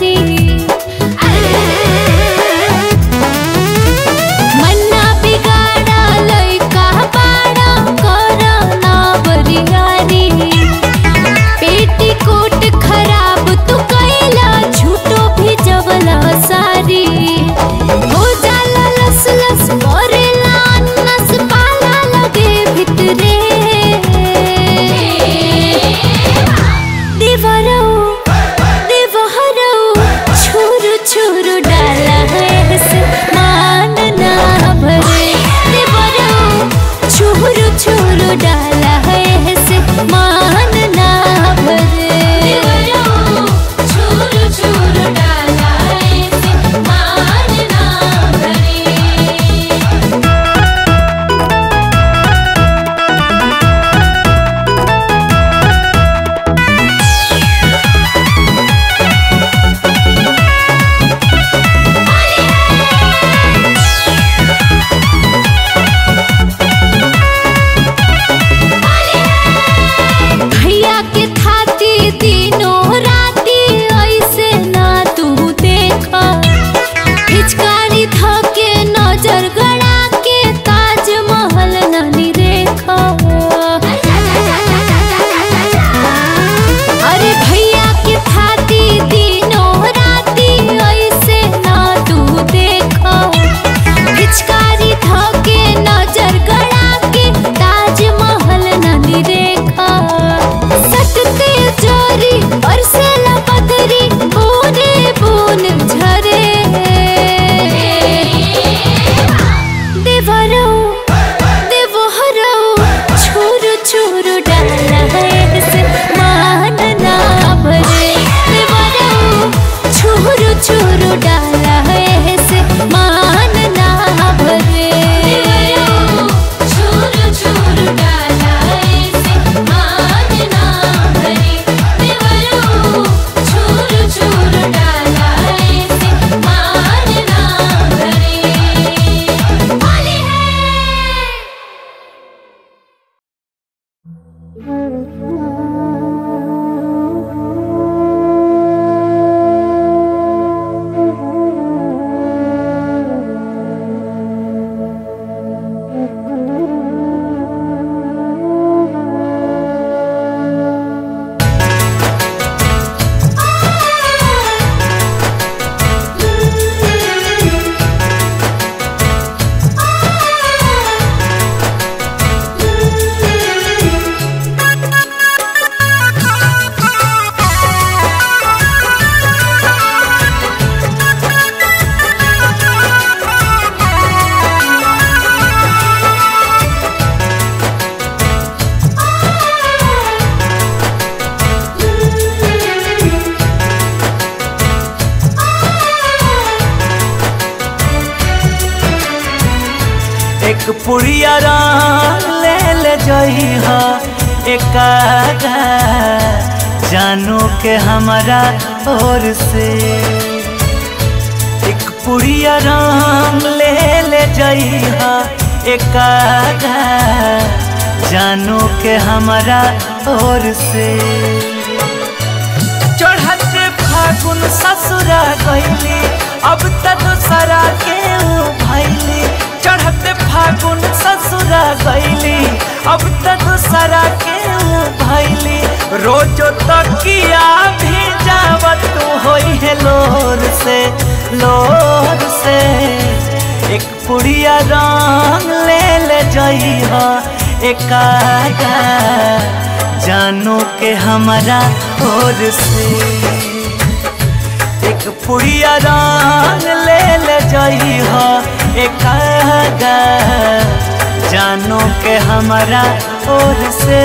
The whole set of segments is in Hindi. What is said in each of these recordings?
see पुड़िया ले ले हा। एकागा के हमारा ओर से। एक पुड़िया रंग ले ले हा। एकागा के हमारा ओर से। चढ़त फागुन ससुरा गईली अब त दूसरा के भैली चढ़त फागुन ससुरा गईली। अब त दूसरा के भैली रोजो तकिया भी जावत होई है लोर से लोर से। एक पुड़िया रंग ले ले एकागा जानू के हमारा ओर से। एक पुड़िया रंग ले ले जई हो एकागा जानो के हमारा ओर से।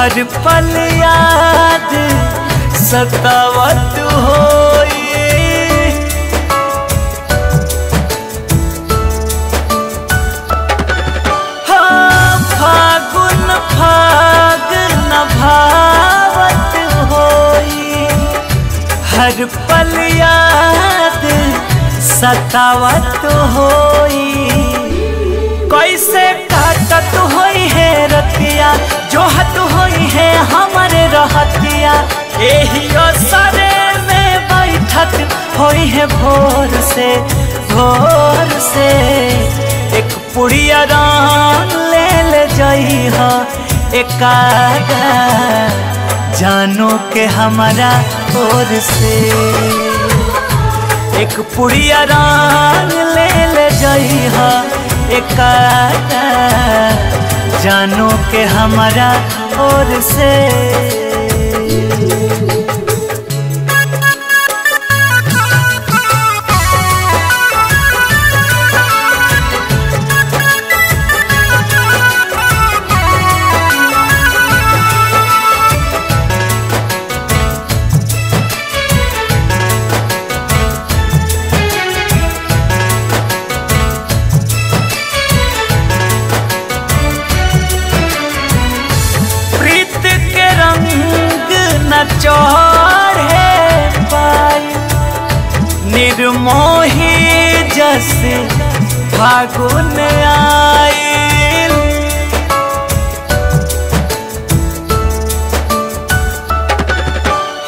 हर पल याद सतावत हो हाँ, फागुन फाग न हर पल याद सतावत होई कैसे काटत होई है रतिया जोहत होई है हमारे रहतिया एही असरे में बैठत होई है भोर से भोर से। एक पुड़िया राम ले ले जई जानो के हमारा ओर से। एक पुड़िया रंग ले ले जई हा एकागा जानो के हमारा और से।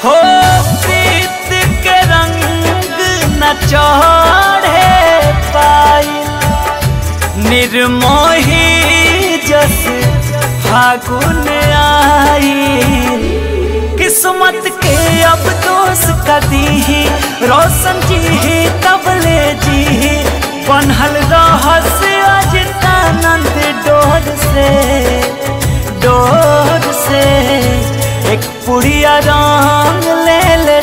हो के रंग निर्मोही जस फागुन आई। किस्मत के अब दोष कदी ही, रोशन जी ही तबले जी बनहल रहस अजितानंद डोर से डोर से। एक पुड़िया रंग ले ले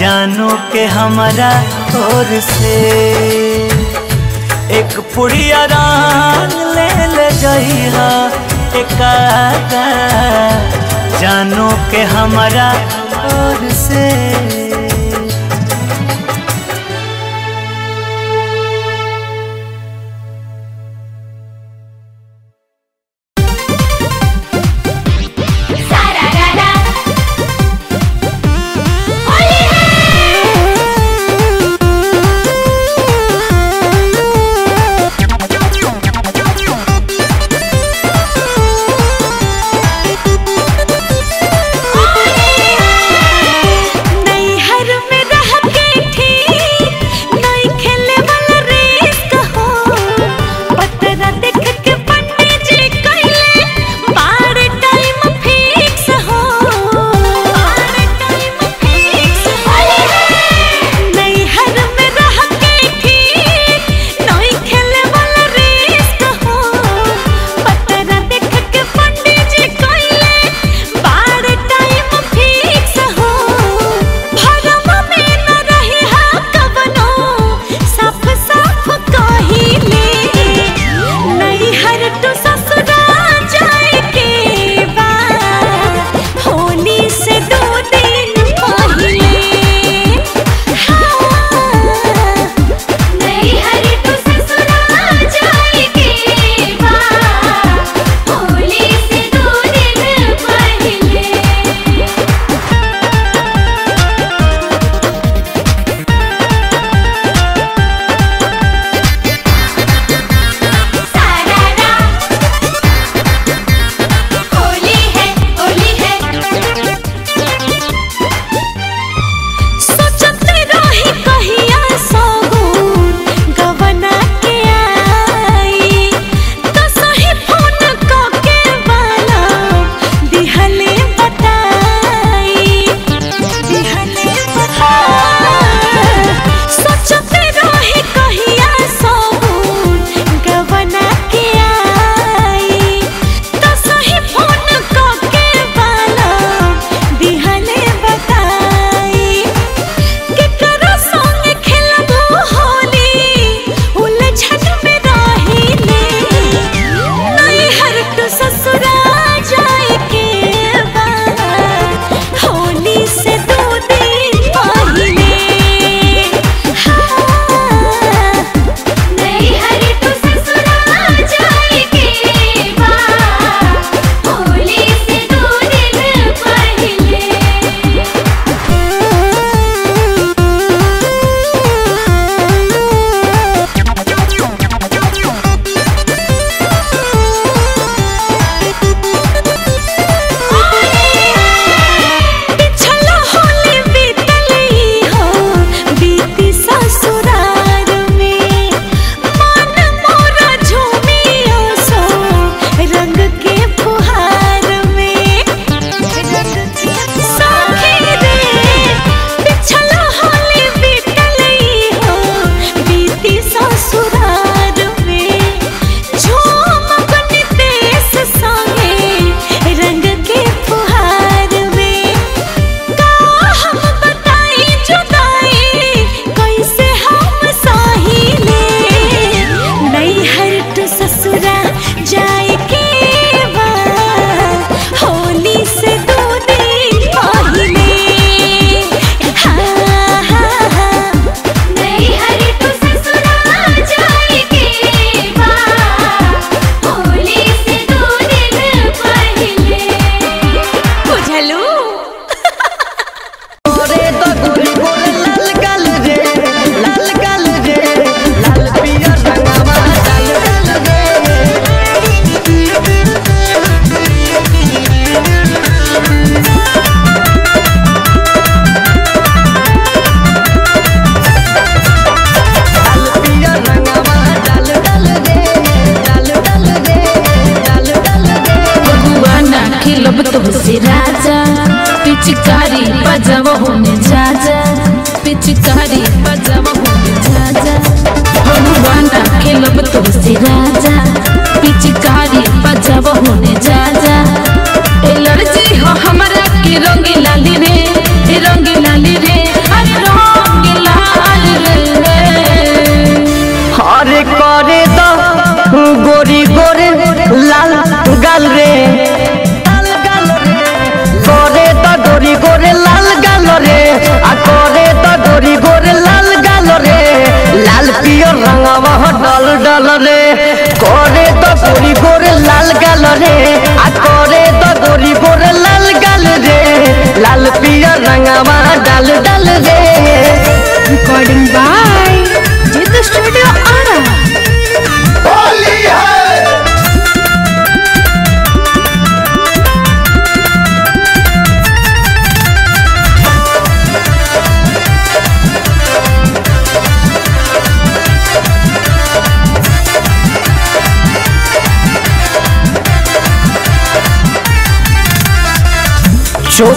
जानू के हमारा ओर से। एक पुड़िया रंग ले ले जई हा एकागा जानू के हमारा ओर से।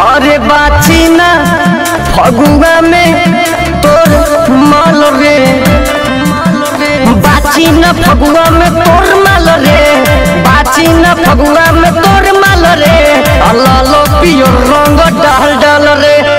अरे बाची ना, फगुआ में तोर माल रे। बाची ना, फगुआ में तोर माल रे। बाची ना, फगुआ में तोर माल रे। लालो पियो रंग डाल डाल रे।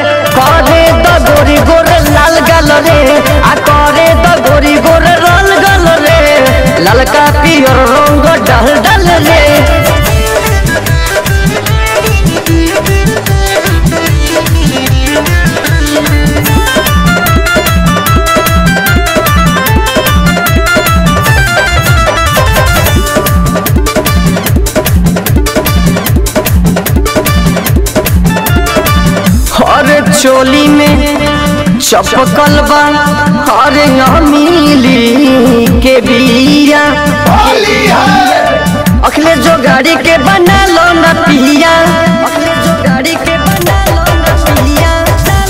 चपकल बा हरे अमीली के बिया। अखले जो गाड़ी के बना लो न पिया। अखले जो गाड़ी के बना लो न पिया।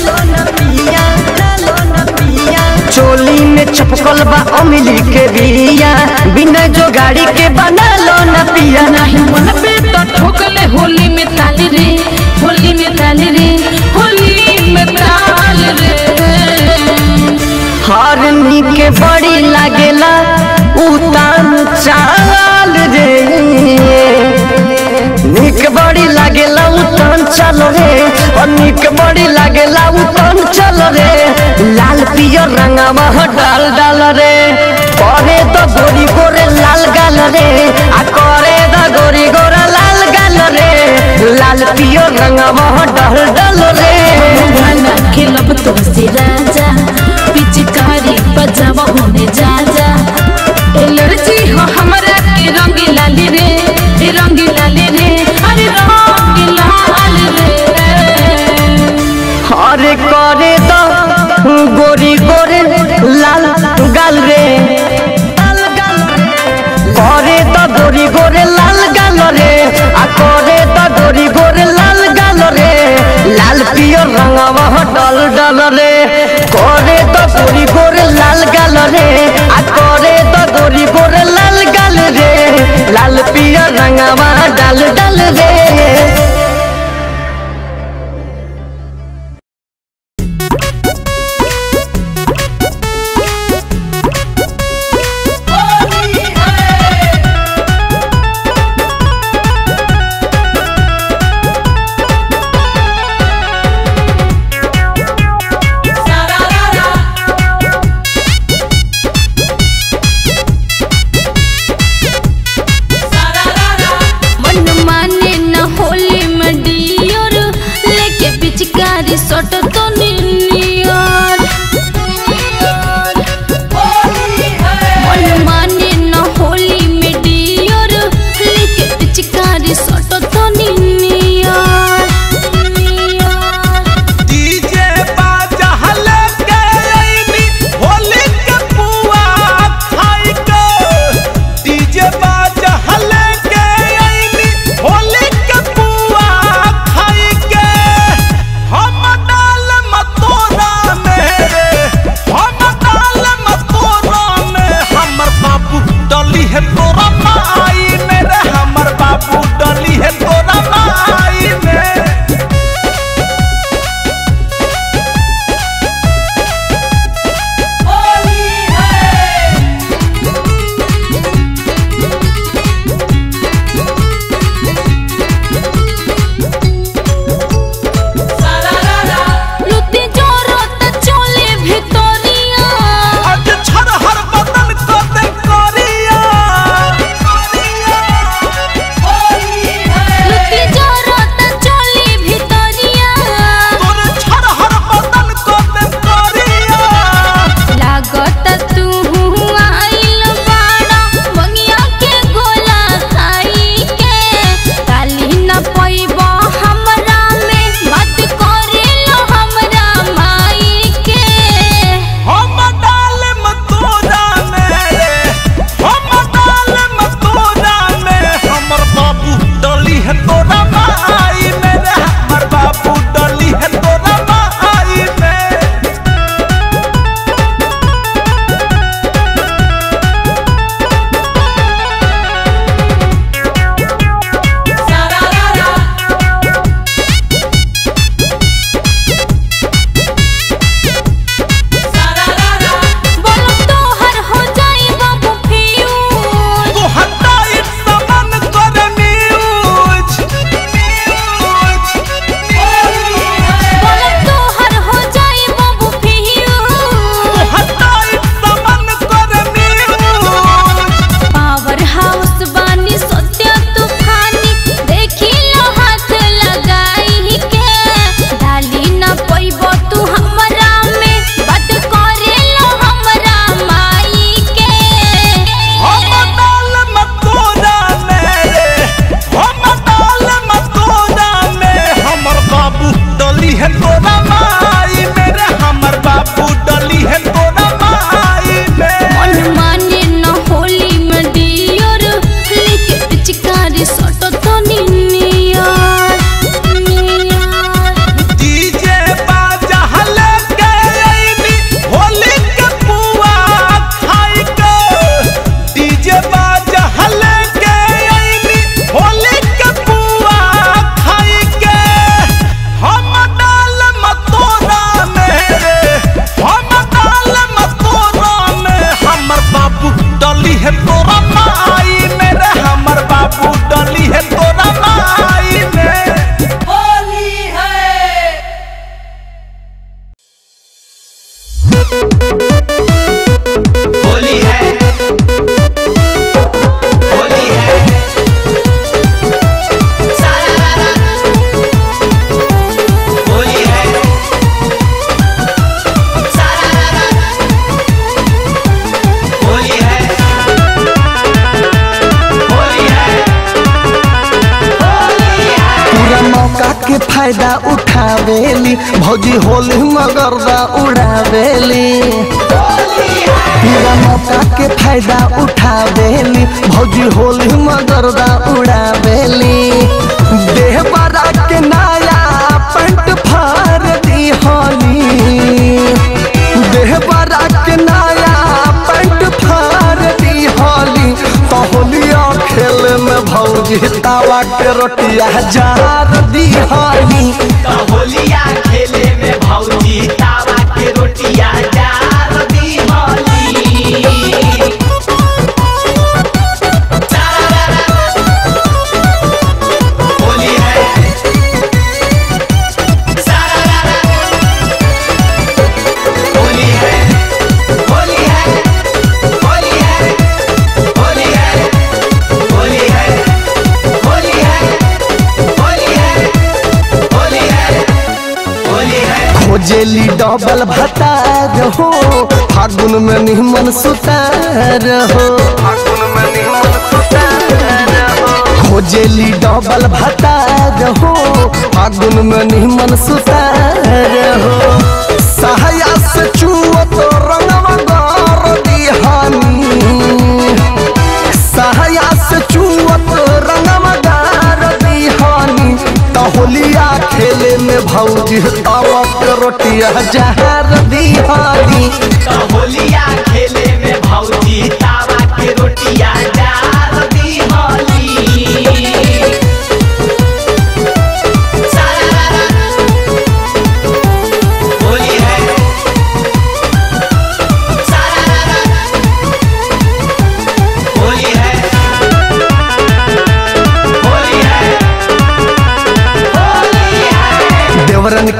लो न पिया। लो न पिया। चोली में चपकल बा अमीली के बिया। बिना जो गाड़ी के बना लो न पिया। नहीं मन पे तो ठोकले होली में। निक बड़ी लागेला उतान चल रे और निक बड़ी लागेला उतान चल रे लाल पियर रंगवा डाल डाल रे करे तो गोरी गोरे लाल गाल रे आ करे तो गोरी गोरा लाल गाल रे लाल पियर रंगवा डाल डाल रे गाना खेलब तो से राजा पिचकारी बजावा होने जा जा डाल डल डल रे। फ़ायदा उठावेली, भौजी होली मगरदा उड़ावेली। मौका के फ़ायदा उठावेली, भौजी होली मगरदा उड़ावेली। देह बरा के नया, पैंट तावा के रोटिया जार दी होली होलिया खोजेली डबल भतार हो फागुन में निमन सुतार हो फागुन खोजेली डबल भतार हो फागुन में निमन सुतार में भौजी के रोटिया जहर दिहारी होलिया खेले में भौजी तावा के रोटिया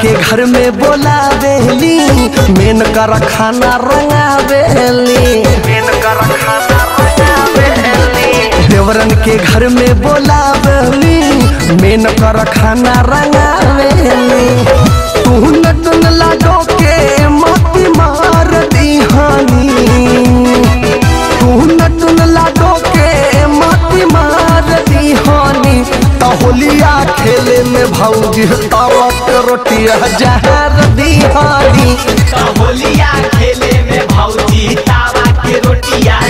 के घर में बोलावेली मेन कर खाना रंगावेली मेन कर खाना रंगावेली देवरन के घर में बोलावेली मेन कर खाना रंगावेली भाजी भौजी तवक रोटी जहर दिहारी होलिया खेले में भाजी तावा के रोटिया।